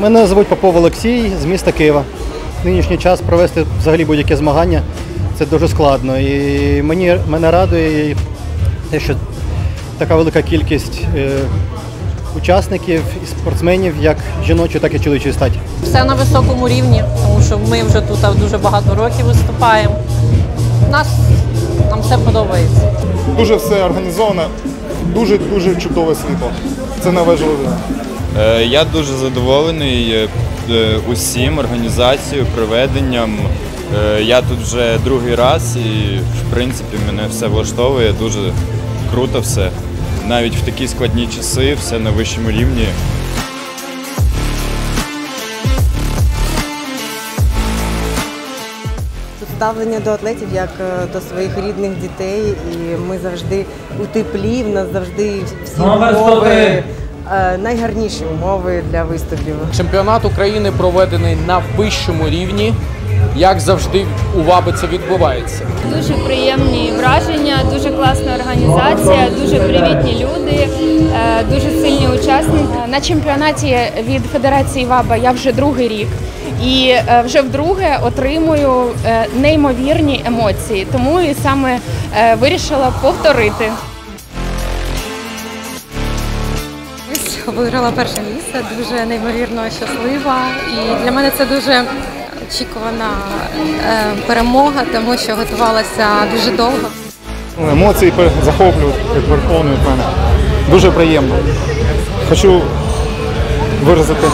Мене звуть Попов Олексій з міста Києва. В нинішній час провести взагалі будь-яке змагання це дуже складно. І мені, мене радує те, що така велика кількість е, учасників і спортсменів, як жіночої, так і чоловічої статі. Все на високому рівні, тому що ми вже тут дуже багато років виступаємо. Нас нам все подобається. Дуже все організовано, дуже дуже чудове світло. Це найважливіше. Е, Я дуже задоволений е, е, усім організацією, проведенням. Я тут вже другий раз і в принципі мене все влаштовує. Дуже круто все. Навіть в такі складні часи все на вищому рівні. Ставлення до атлетів як до своїх рідних дітей, і ми завжди у теплі. В нас завжди всі умови, найгарніші умови для виступів. Чемпіонат України проведений на вищому рівні. Як завжди у ВАБи це відбувається. Дуже приємні враження, дуже класна організація, дуже привітні люди, е, дуже сильні учасники. На чемпіонаті від Федерації ВАБА я вже другий рік. І е, вже вдруге отримую е, неймовірні емоції, тому і саме е, вирішила повторити. Виграла перше місце, дуже неймовірно щаслива. І для мене це дуже очікувана е, перемога, тому що готувалася дуже довго. Ну, Емоції захоплюють, переповнюють мене. Дуже приємно. Хочу виразити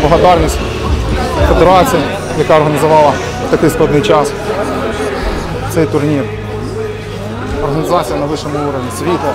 благодарність федерації, яка організувала такий складний час цей турнір. Організація на вищому уровні, світло.